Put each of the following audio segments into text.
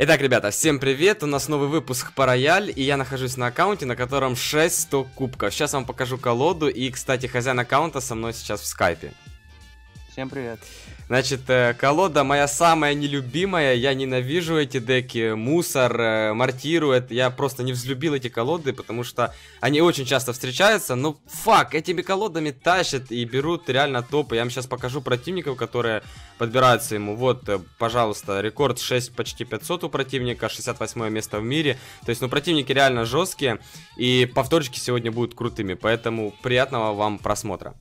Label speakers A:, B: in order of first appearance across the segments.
A: Итак, ребята, всем привет, у нас новый выпуск по рояль, и я нахожусь на аккаунте, на котором 600 кубков. Сейчас вам покажу колоду, и, кстати, хозяин аккаунта со мной сейчас в скайпе.
B: Всем привет.
A: Значит, э, колода моя самая нелюбимая, я ненавижу эти деки, мусор, э, мортиру, я просто не взлюбил эти колоды, потому что они очень часто встречаются, но фак, этими колодами тащат и берут реально топы. Я вам сейчас покажу противников, которые подбираются ему. Вот, э, пожалуйста, рекорд 6, почти 500 у противника, 68 место в мире. То есть, ну, противники реально жесткие, и повторчики сегодня будут крутыми, поэтому приятного вам просмотра.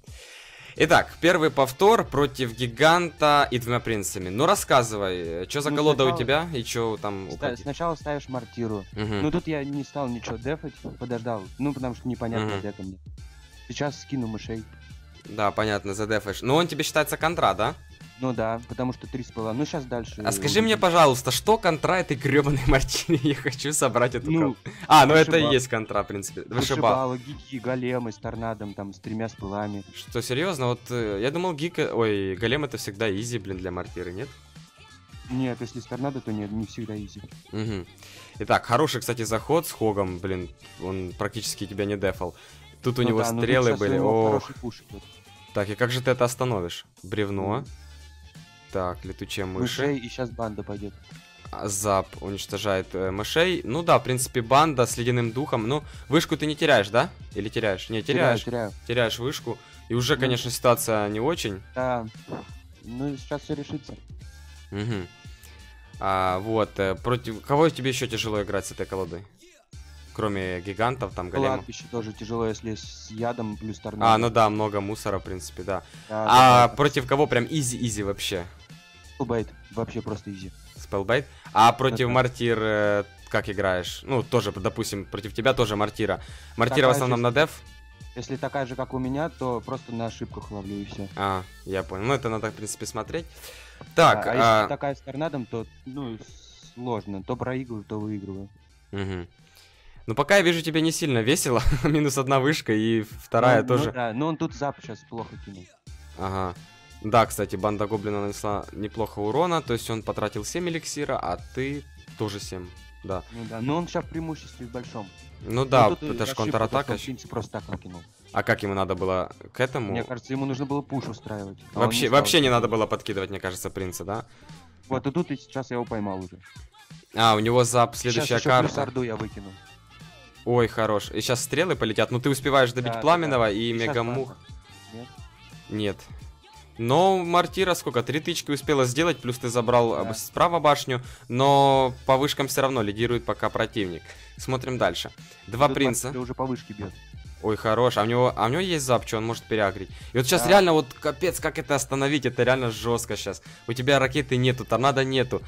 A: Итак, первый повтор против гиганта и двумя принцами. Ну рассказывай, что за
B: Ну,
A: колода у
B: сначала-
A: тебя и что там
B: Ста-
A: упадет?
B: Сначала ставишь мортиру.
A: Мгм.
B: Ну тут я не стал ничего дефать, подождал. Ну потому что непонятно
A: Мгм.
B: дека мне. Сейчас скину мышей.
A: Да, понятно, задефаешь. Но он тебе считается контра, да?
B: Ну да, потому что три спала. Ну сейчас дальше.
A: А скажи мне, пожалуйста, что контра этой гребаной мартини? Я хочу собрать эту
B: Ну,
A: колоду. А, ну это и
B: вышибал.
A: есть контра, в принципе. Вышибал.
B: Вышибала, гики, големы с торнадом, там, с тремя спылами.
A: Что, серьезно? Вот э, я думал, гик... Ой, голем это всегда изи, блин, для мартиры, нет?
B: Нет, если с торнадо, то нет, не всегда изи.
A: Угу. Итак, хороший, кстати, заход с Хогом, блин, он практически тебя не дефал. Тут у
B: Ну
A: него
B: да, ну
A: стрелы
B: у
A: были. Ох. Так, и как же ты это остановишь? Бревно.
B: Мгм.
A: Так, летучие мыши.
B: Мышей, и сейчас банда пойдет.
A: А, Зап уничтожает э, мышей. Ну да, в принципе, банда с ледяным духом. Ну, вышку ты не теряешь, да? Или теряешь? Не, теряешь.
B: Теряю,
A: Теряешь вышку. И уже,
B: Ну.
A: конечно, ситуация не очень.
B: Да. Ну сейчас все решится.
A: Мгм. А, вот, э, против... Кого тебе еще тяжело играть с этой колодой? Кроме гигантов, там, големов.
B: Кладбище тоже тяжело, если с ядом плюс торнадо.
A: А, ну да, много мусора, в принципе, да.
B: Да,
A: А
B: да, да.
A: против кого прям easy-easy вообще?
B: Full bait, вообще просто изи.
A: Spell bait. А против мортир э, как играешь? Ну, тоже, допустим, против тебя тоже мортира. Мортира в основном
B: же-
A: на def?
B: Если такая же, как у меня, то просто на ошибках ловлю и все.
A: А, я понял. Ну, это надо, в принципе, смотреть. Так,
B: а,
A: а,
B: если такая с торнадом, то ну сложно. То проигрываю, то выигрываю.
A: мгм. Ну, пока я вижу, тебе не сильно весело. Минус одна вышка и вторая
B: Ну,
A: тоже.
B: Ну, да, но он тут зап сейчас плохо кинул.
A: Ага. Да, кстати, банда гоблина нанесла неплохо урона, то есть он потратил 7 эликсира, а ты тоже 7. Да.
B: Ну да, но он сейчас в преимуществе в большом.
A: Ну да,
B: Ну, тут, э,
A: это же контратака.
B: просто так накинул.
A: А как ему надо было к этому?
B: Мне кажется, ему нужно было пуш устраивать. а
A: Вообще,
B: не
A: вообще не надо было подкидывать, мне кажется, принца, да?
B: Вот, и тут и сейчас я его поймал уже.
A: А, у него зап следующая
B: сейчас
A: карта.
B: орду я выкину.
A: Ой, хорош. И сейчас стрелы полетят. Ну ты успеваешь добить
B: Да, да,
A: пламенного
B: да.
A: и
B: щас
A: мегамух.
B: Нет?
A: Нет. Но Мартира сколько? Три тычки успела сделать, плюс ты забрал
B: Да.
A: э, справа башню, но по вышкам все равно лидирует пока противник. Смотрим дальше. Два
B: Тут
A: принца.
B: Мастер уже по вышке бьет.
A: Ой, хорош. А у него, а у него есть зап, что он может переагрить. И вот сейчас
B: Да.
A: реально вот капец, как это остановить, это реально жестко сейчас. У тебя ракеты нету, торнадо нету.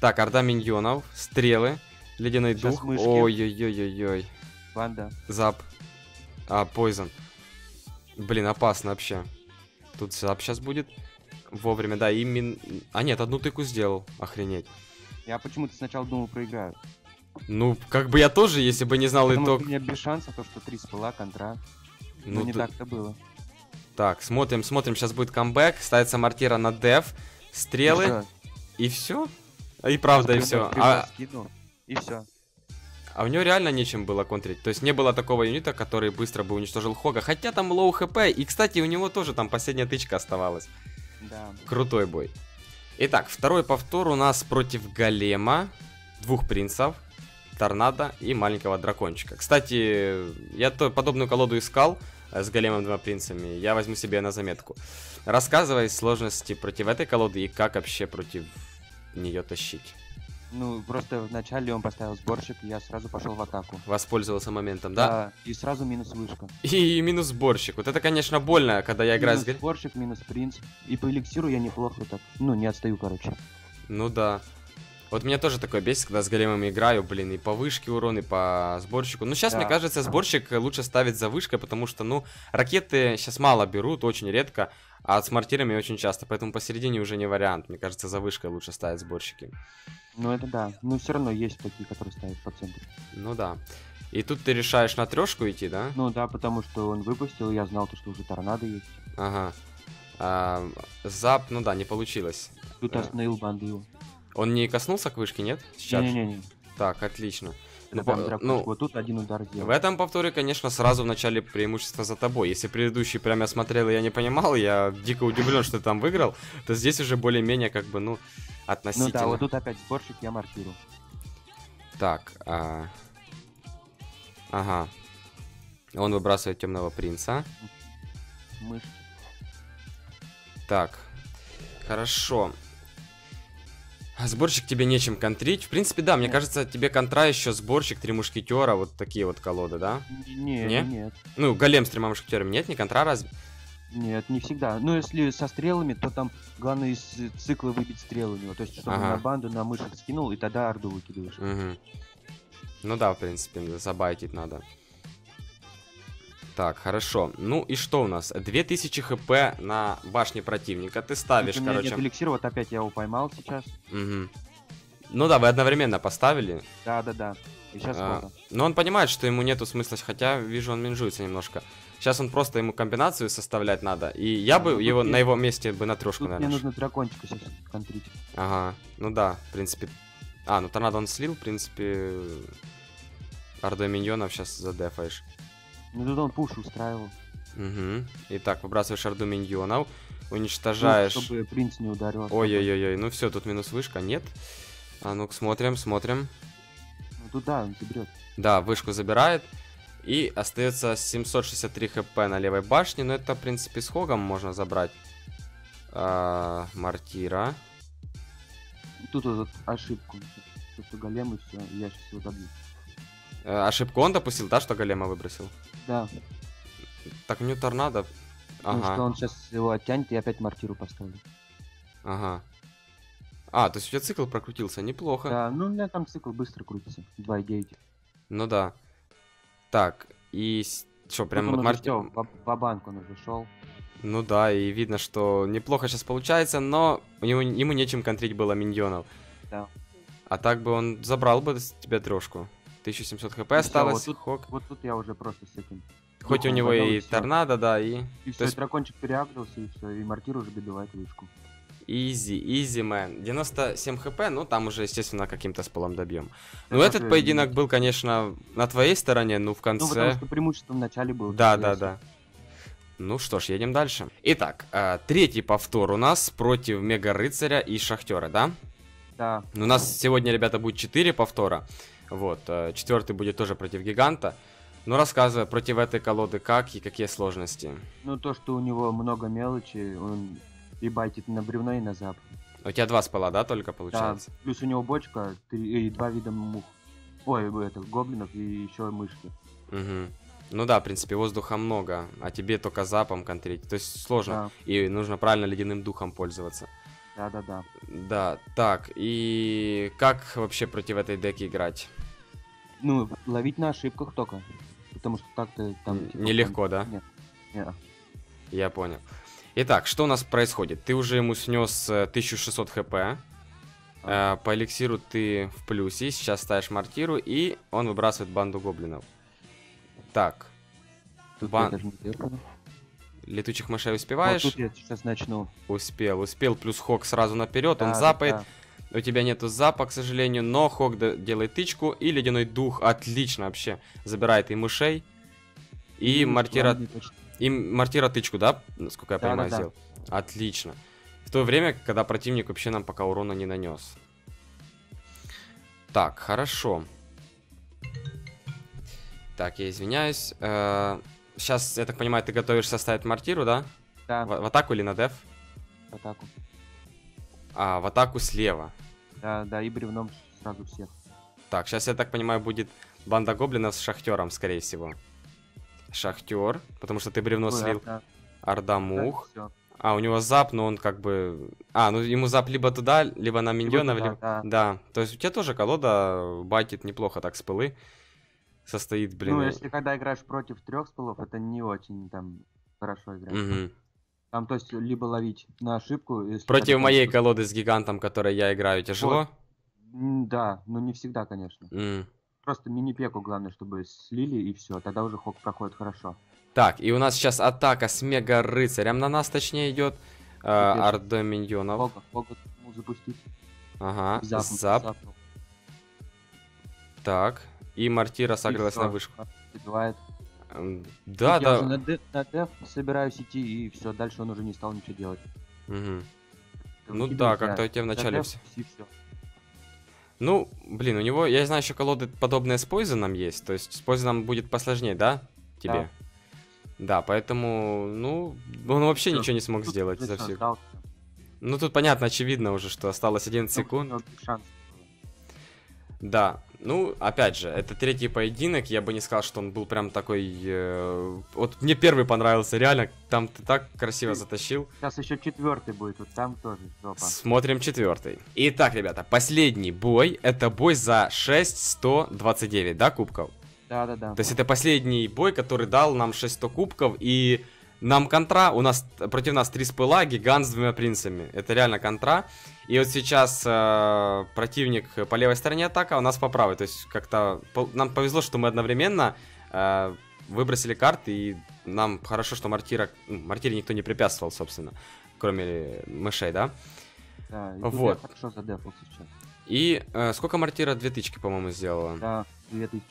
A: Так, орда миньонов, стрелы, ледяной
B: Щас
A: дух. Ой-ой-ой-ой-ой.
B: Банда.
A: Зап. А, Poison. Блин, опасно вообще. Тут зап сейчас будет. Вовремя, да, и мин... А нет, одну тыку сделал. Охренеть.
B: Я почему-то сначала думал проиграю.
A: Ну, как бы я тоже, если бы не знал
B: Потому
A: итог.
B: у меня без шансов, то что три спелла, контра.
A: Ну,
B: Ну, не
A: т-
B: так-то было.
A: Так, смотрим, смотрим. Сейчас будет камбэк. Ставится мортира на def. Стрелы.
B: Всё.
A: И все? И правда, и все. А,
B: И все.
A: А у него реально нечем было контрить. То есть не было такого юнита, который быстро бы уничтожил Хога. Хотя там low HP. И, кстати, у него тоже там последняя тычка оставалась.
B: Да.
A: Крутой бой. Итак, второй повтор у нас против Голема, двух принцев, Торнадо и маленького дракончика. Кстати, я то, подобную колоду искал э, с Големом двумя принцами. Я возьму себе на заметку. Рассказывай сложности против этой колоды и как вообще против нее тащить.
B: Ну, просто вначале он поставил сборщик, и я сразу пошел в атаку.
A: Воспользовался моментом, да?
B: И сразу минус вышка.
A: И минус сборщик. Вот это, конечно, больно, когда я играю с
B: минус
A: Големом.
B: сборщик, минус принц. И по эликсиру я неплохо так. Ну, не отстаю, короче.
A: Ну да. Вот меня тоже такое бесит, когда с големом играю, блин, и по вышке урон, и по сборщику. Ну, сейчас,
B: Да.
A: мне кажется, сборщик лучше ставить за вышкой, потому что, ну, ракеты сейчас мало берут, очень редко, а с мортирами очень часто, поэтому посередине уже не вариант. Мне кажется, за вышкой лучше ставить сборщики.
B: Ну, это да. Ну, все равно есть такие, которые ставят по центру.
A: Ну да. И тут ты решаешь на трешку идти, да?
B: Ну, да, потому что он выпустил, я знал, то, что уже торнадо есть.
A: Ага. А, зап, ну да, не получилось.
B: Тут остановил банду его.
A: Он не коснулся к вышке, нет? Сейчас.
B: Не-не-не.
A: Так, отлично.
B: Ну,
A: Ну,
B: дракончик,
A: ну,
B: вот тут один удар сделал.
A: В этом повторе, конечно, сразу в начале преимущество за тобой. Если предыдущий прям я смотрел и я не понимал, я дико удивлен, что ты там выиграл, то здесь уже более-менее как бы, ну,
B: Ну
A: относительно.
B: да, вот тут опять сборщик, я маркирую.
A: Так, а... ага. Он выбрасывает темного принца.
B: Мышь.
A: Так, хорошо. А Сборщик тебе нечем контрить. В принципе, да, мне
B: Нет.
A: кажется, тебе контра еще сборщик, три мушкетера, вот такие вот колоды, да?
B: Не,
A: Не?
B: нет.
A: Ну, голем с тремя мушкетерами нет, не контра разве?
B: Нет, не всегда. Ну, если со стрелами, то там главное из цикла выбить стрелы у него. То есть, чтобы
A: Ага.
B: на банду, на мышек скинул, и тогда орду выкидываешь.
A: Мгм. Ну да, в принципе, забайтить надо. Так, хорошо. Ну и что у нас? 2000 хп на башне противника. Ты ставишь,
B: меня
A: короче.
B: нет эликсира, вот опять я его поймал сейчас.
A: Мгм. Ну да, вы одновременно поставили.
B: Да-да-да. И сейчас
A: А, но он понимает, что ему нету смысла, хотя вижу, он менжуется немножко. Сейчас он просто ему комбинацию составлять надо. И я
B: А,
A: бы
B: ну,
A: его
B: тут
A: на его месте бы на трешку,
B: Тут мне
A: наверное.
B: нужно дракончика сейчас контрить.
A: Ага, ну да, в принципе. А, ну торнадо он слил, в принципе. Ордой миньонов сейчас задефаешь.
B: Ну, тут он пуш устраивал.
A: Угу. Итак, выбрасываешь орду миньонов,
B: Ну,
A: уничтожаешь.
B: чтобы принц не ударил.
A: Ой-ой-ой, ну все, тут минус вышка, нет. А ну смотрим, смотрим.
B: Ну, тут да, он заберет.
A: Да, вышку забирает. И остается 763 хп на левой башне, но это, в принципе, с Хогом можно забрать. А, мартира.
B: Тут вот ошибку. Просто голем и все, я сейчас его добью.
A: Ошибку он допустил, да, что голема выбросил?
B: Да,
A: Так, у него торнадо.
B: потому что
A: Ага,
B: он сейчас его оттянет и опять мортиру поставлю.
A: ага. А, то есть у тебя цикл прокрутился, неплохо.
B: Да, ну у меня там цикл быстро крутится. 2,9.
A: Ну да. Так, и что, прям вот марти-
B: по, банку он уже шел.
A: Ну да, и видно, что неплохо сейчас получается, но у него, ему нечем контрить было миньонов.
B: Да.
A: А так бы он забрал бы с тебя трешку. 1700 хп осталось,
B: вот тут-
A: Хок.
B: Вот тут я уже просто с этим.
A: Хоть у него и
B: и всё.
A: торнадо, да, и...
B: И все,
A: есть-
B: дракончик переагрился, и все, и мортир уже добивает вышку.
A: Изи, изи, мэн. 97 хп, ну там уже, естественно, каким-то спалом добьем.
B: Да
A: Ну этот поединок был, конечно, на твоей стороне, ну в
B: Ну, потому
A: конце...
B: что преимущество в начале было.
A: Да, да, да. Ну что ж, едем дальше. Итак, э, третий повтор у нас против Мега Рыцаря и Шахтера, да?
B: Да,
A: У нас сегодня, ребята, будет 4 повтора. Вот, э, четвертый будет тоже против Гиганта. Ну, рассказывай, против этой колоды как и какие сложности.
B: ну то, что у него много мелочи, он и байтит на бревно и на зап.
A: У тебя два спала, да, только
B: Да,
A: получается?
B: плюс у него бочка три- и два вида мух. Ой, это, гоблинов и еще мышки.
A: Мгм. Ну да, в принципе, воздуха много, а тебе только запом контрить. То есть сложно.
B: Да,
A: И нужно правильно ледяным духом пользоваться.
B: да, да, да.
A: Да, так, и как вообще против этой деки играть?
B: Ну, ловить на ошибках только. Потому что так-то там... Типа,
A: Нелегко, да?
B: Нет. Не,
A: Я понял. Итак, что у нас происходит? Ты уже ему снес э, 1600 хп. Э, по эликсиру ты в плюсе. Сейчас ставишь мортиру, и он выбрасывает банду гоблинов. Так,
B: тут
A: бан- летучих мышей
B: Вот
A: успеваешь?
B: тут я сейчас начну.
A: Успел, успел. Плюс Хок сразу наперед, он
B: Да, да,
A: запает.
B: да.
A: У тебя нету запа, к сожалению, но Хок д- делает тычку, и ледяной дух отлично вообще забирает и мышей. И
B: Ну,
A: мортира, и мортира тычку, да? Насколько я
B: Да,
A: понимаю,
B: да, да.
A: сделал. Отлично. В то время, когда противник вообще нам пока урона не нанес. Так, хорошо. Так, я извиняюсь. Сейчас, я так понимаю, ты готовишься ставить мортиру, да?
B: Да,
A: В, в атаку или на деф?
B: в атаку.
A: А, в атаку слева.
B: Да, да, и бревном сразу всех.
A: Так, сейчас, я так понимаю, будет банда гоблинов с шахтером, скорее всего. Шахтер, потому что ты бревно
B: Ой,
A: слил.
B: да,
A: Орда
B: да,
A: мух.
B: всё.
A: А, у него зап, но он как бы... А, ну ему зап либо туда, либо на миньонов,
B: туда,
A: либо...
B: да.
A: Да, то есть у тебя тоже колода байтит неплохо так с пылы. Состоит, блин.
B: Ну,
A: э,
B: если когда играешь против трех спылов, это не очень там хорошо играть.
A: мгм.
B: Там, то есть, либо ловить на ошибку. если
A: Против моей
B: там-
A: колоды с гигантом, которой я играю, тяжело?
B: М, Да, но не всегда, конечно.
A: М.
B: Просто мини-пеку главное, чтобы слили и все. Тогда уже хок проходит хорошо.
A: Так, и у нас сейчас атака с мега рыцарем на нас, точнее, идет. Э,
B: Теперь-
A: Орда миньонов.
B: Хога, хога запустить.
A: Ага,
B: Запнул,
A: зап.
B: запнул.
A: Так. И Мартира
B: И
A: согрелась на вышку.
B: Забивает.
A: М, Да,
B: Я
A: да.
B: уже на, де- на деф собираюсь идти, и все, дальше он уже не стал ничего делать. Там
A: Ну да, как-то у тебя в
B: за
A: начале
B: деф,
A: все. Ну, блин, у него, я знаю, еще колоды подобные с Пойзоном есть. То есть с Пойзоном будет посложнее, да? Тебе? Да, поэтому, ну, он вообще
B: Всё,
A: ничего не смог
B: Тут
A: сделать за все. Ну, тут понятно, очевидно уже, что осталось 11
B: Ну,
A: секунд.
B: шанс.
A: Да, ну, опять же, это третий поединок, я бы не сказал, что он был прям такой... э, Вот мне первый понравился, реально, там ты так красиво затащил.
B: Сейчас еще четвертый будет, вот там тоже жопа.
A: Смотрим четвертый. Итак, ребята, последний бой, это бой за 6129, да, кубков?
B: Да, да, да.
A: То есть это последний бой, который дал нам 600 кубков, и нам контра, у нас против нас три спыла, гигант с двумя принцами. Это реально контра. И вот сейчас э, противник по левой стороне атака, а у нас по правой. То есть как-то по- нам повезло, что мы одновременно э, выбросили карты, и нам хорошо, что мартира, ну, мартире никто не препятствовал, собственно, кроме мышей, да?
B: Да, и
A: Вот.
B: хорошо задефался сейчас.
A: И э, сколько мартира? Две тычки, по-моему, сделала.
B: Да, 2000.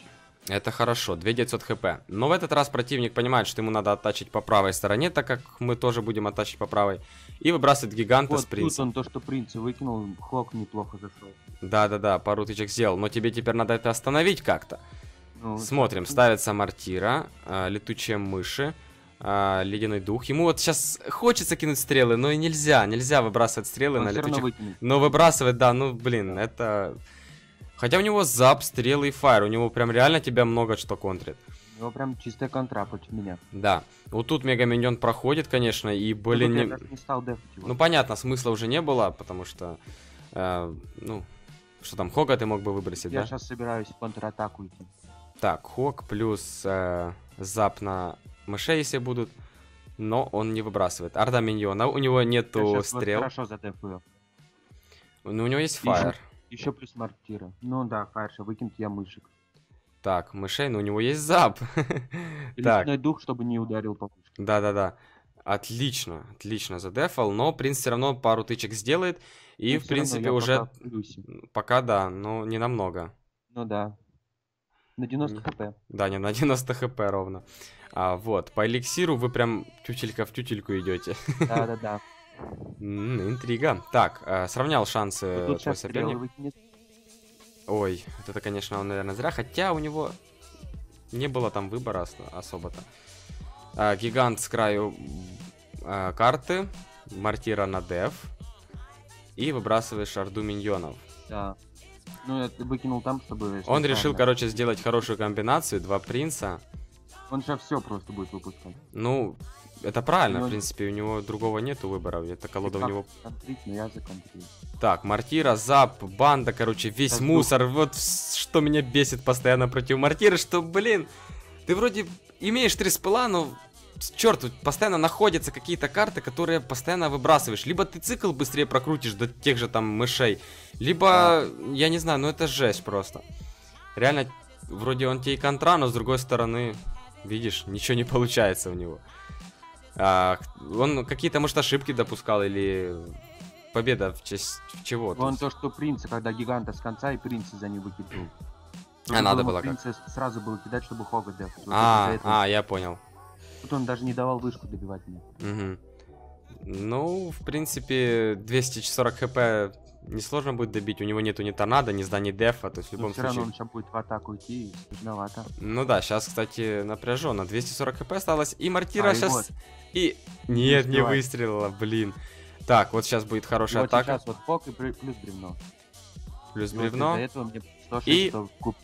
A: Это хорошо, 2900 хп. Но в этот раз противник понимает, что ему надо оттачить по правой стороне, так как мы тоже будем оттачить по правой. И выбрасывает гиганта
B: Вот
A: с
B: тут
A: принцем.
B: он то, что принца выкинул, Хок неплохо зашел.
A: Да-да-да, пару тычек сделал. Но тебе теперь надо это остановить как-то.
B: Ну,
A: Смотрим, ставится мартира, а, летучие мыши, а, ледяной дух. Ему вот сейчас хочется кинуть стрелы, но и нельзя. Нельзя выбрасывать стрелы
B: Он
A: на летучих. Но выбрасывать, да, ну, блин, это... Хотя у него зап, стрелы и фаер. У него прям реально тебя много что контрит.
B: У него прям чистая контра против меня.
A: Да. Вот тут Мега Миньон проходит, конечно, и,
B: Ну,
A: блин, не-
B: не стал дефать его.
A: ну понятно, смысла уже не было, потому что, э, ну, что там, Хога ты мог бы выбросить,
B: я
A: да?
B: сейчас собираюсь в контратаку идти.
A: Так, Хог плюс э, зап на мышей, если будут, но он не выбрасывает. Орда Миньона, у него нету
B: щас вот
A: стрел,
B: хорошо задефаю.
A: но у него есть фаер.
B: Еще плюс мартира. Ну да, фаерша, выкинуть я мышек.
A: Так, мышей, но у него есть зап. Так.
B: дух, чтобы не ударил по пушке.
A: Да-да-да. Отлично, отлично задефал, но принц все равно пару тычек сделает, и,
B: Но
A: в принципе, уже
B: пока
A: пока да, но не намного.
B: Ну да. На 90
A: Мгм.
B: хп.
A: Да, не на 90 хп ровно. А, вот, по эликсиру вы прям тютелька в тютельку идете.
B: Да-да-да.
A: Интрига. Так, э, сравнял шансы твой соперник. Ой, вот это, конечно, он, наверное, зря. Хотя у него не было там выбора ос- особо-то. А, гигант с краю а, карты. Мартира на деф. И выбрасываешь орду миньонов.
B: Да. Ну, я выкинул там, чтобы...
A: Он решил, короче, сделать хорошую комбинацию. Два принца.
B: Он сейчас все просто будет выпускать.
A: Ну, это правильно,
B: Ну,
A: в принципе, у него другого нету выбора. Это колода у него
B: контрить, но я законтрил.
A: Так, Мартира, Зап, банда, короче, весь
B: Так,
A: мусор. Вот что меня бесит постоянно против Мартира, что, блин, ты вроде имеешь три спыла, но черт, постоянно находятся какие-то карты, которые постоянно выбрасываешь. Либо ты цикл быстрее прокрутишь до тех же там мышей, либо, я не знаю, ну это жесть просто. Реально, вроде он тебе и контра, но с другой стороны, видишь, ничего не получается у него. А, он какие-то, может, ошибки допускал или победа в честь чего?
B: Вон то, что принца, когда гиганта с конца и принца за ним выкидывал.
A: А, надо было как?
B: принца сразу было кидать, чтобы Хога дефать. Вот
A: А, а, я понял.
B: Тут он даже не давал вышку добивать меня.
A: Мгм. Ну, в принципе, 240 хп несложно будет добить. У него нету ни торнадо, ни зданий дефа. То есть в
B: Но
A: любом
B: все равно
A: случае.
B: он сейчас будет в атаку идти, и.
A: Ну да, сейчас, кстати, напряженно. 240 хп осталось. И мортира
B: А, и
A: сейчас.
B: вот.
A: И. Нет, не
B: успевает.
A: выстрелила, блин. Так, вот сейчас будет хорошая
B: вот
A: атака.
B: сейчас вот Хог и плюс бревно.
A: Плюс
B: И вот
A: бревно.
B: мне 106
A: И-
B: куб.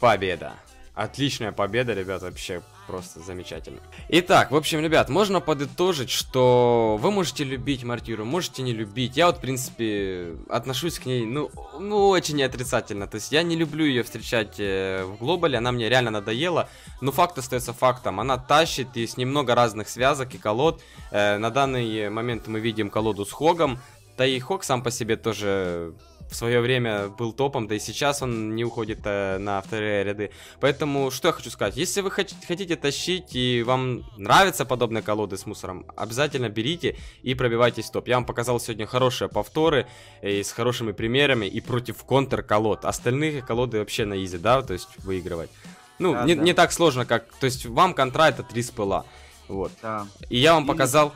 A: Победа. Отличная победа, ребят, вообще просто замечательно. Итак, в общем, ребят, можно подытожить, что вы можете любить Мартиру, можете не любить. Я вот, в принципе, отношусь к ней, ну, ну очень отрицательно. То есть я не люблю ее встречать э, в глобале, она мне реально надоела. Но факт остается фактом. Она тащит, есть немного разных связок и колод. Э, на данный момент мы видим колоду с Хогом. Да и Хог сам по себе тоже в свое время был топом, да и сейчас он не уходит э, на вторые ряды. Поэтому, что я хочу сказать, если вы хотите тащить и вам нравятся подобные колоды с мусором, обязательно берите и пробивайтесь топ. Я вам показал сегодня хорошие повторы и с хорошими примерами и против контр колод. Остальные колоды вообще на изи, да, то есть выигрывать. Ну, да, не, да. не так сложно, как... То есть вам контра это 3 спыла. Вот. Да. И я вам показал...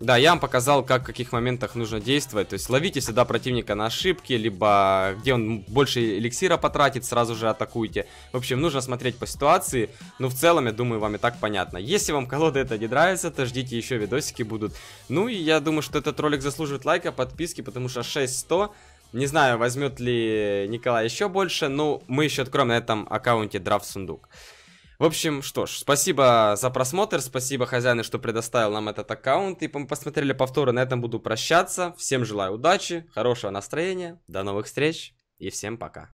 A: Да, я вам показал, как в каких моментах нужно действовать. То есть ловите всегда противника на ошибки, либо где он больше эликсира потратит, сразу же атакуйте. В общем, нужно смотреть по ситуации. Но в целом, я думаю, вам и так понятно. Если вам колода это не нравится, то ждите еще видосики будут. Ну и я думаю, что этот ролик заслуживает лайка, подписки, потому что 6100. Не знаю, возьмет ли Николай еще больше, но мы еще откроем на этом аккаунте драфт сундук. В общем, что ж, спасибо за просмотр, спасибо хозяину, что предоставил нам этот аккаунт, и мы посмотрели повторы, на этом буду прощаться. Всем желаю удачи, хорошего настроения, до новых встреч и всем пока.